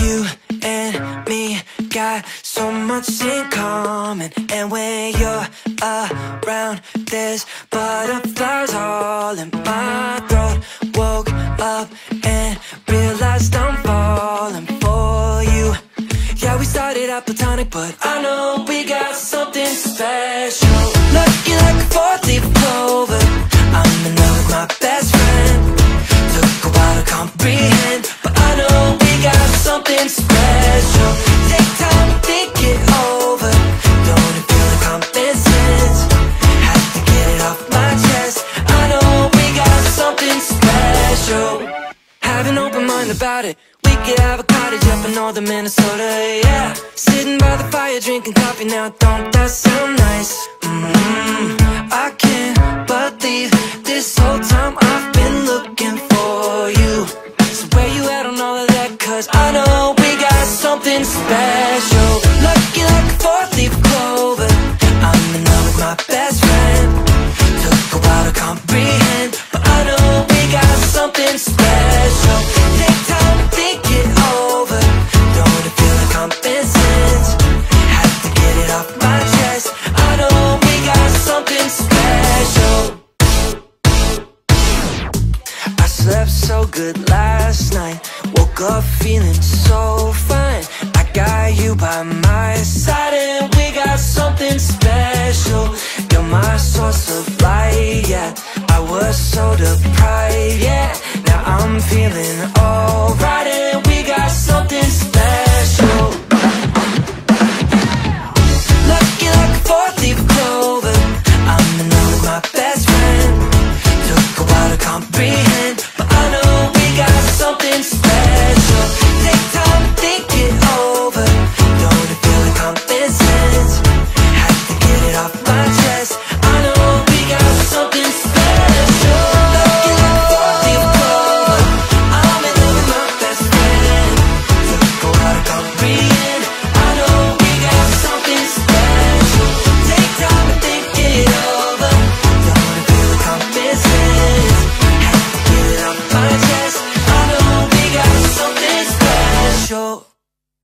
You and me got so much in common. And when you're around There's butterflies all in my throat. Woke up and realized I'm falling for you. Yeah, we started out platonic But I know we got something special special. Take time think it over. Don't feel Have to get it off my chest. I know we got something special. Have an open mind about it. We could have a cottage up in northern Minnesota, yeah. Sitting by the fire drinking coffee. Now Don't that sound nice? Mm-hmm. I can't believe this whole time I've been looking for you. So where you at on all of that? Cause I know special. Lucky like a four-leaf clover. I'm in love with my best friend. Took a while to comprehend But I know we got something special. Take time to think it over. Don't it feel like common sense Have to get it off my chest. I know we got something special. I slept so good last night. Woke up feeling so by my side And we got something special. You're my source of light, yeah. I was so deprived, yeah. Now I'm feeling alright And